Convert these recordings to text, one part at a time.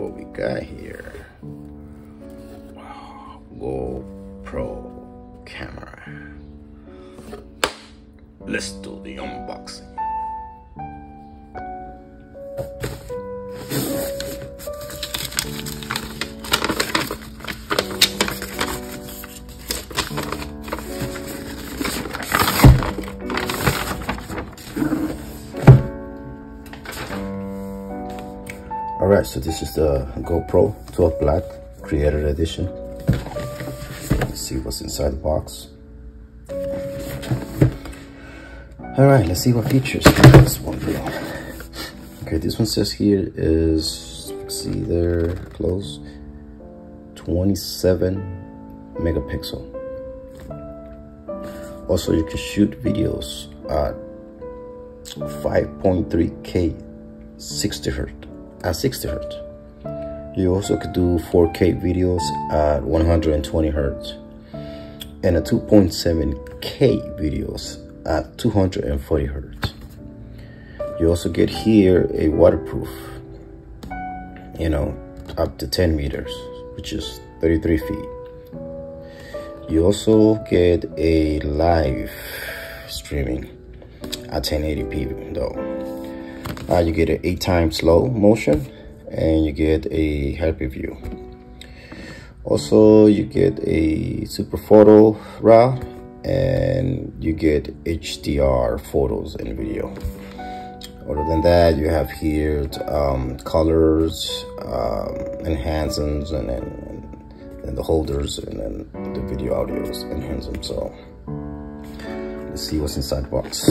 what we got here. Wow, GoPro camera. Let's do the unboxing. Alright, so this is the GoPro 12 Black Creator Edition. Let's see what's inside the box. Alright, let's see what features this one will. Okay, this one says here is, see there, close, 27 megapixel. Also, you can shoot videos at 5.3K 60 hertz at 60 hertz. You also could do 4K videos at 120 hertz and a 2.7K videos at 240 hertz. You also get here a waterproof, you know, up to 10 meters, which is 33 feet. You also get a live streaming at 1080p though. Uh, you get an eight times slow motion and you get a HyperView. Also, you get a super photo RAW and you get HDR photos and video. Other than that, you have here um, colors, um, enhancements, and then and the holders, and then the video audios enhancements. So let's see what's inside the box.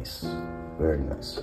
Nice. Very nice.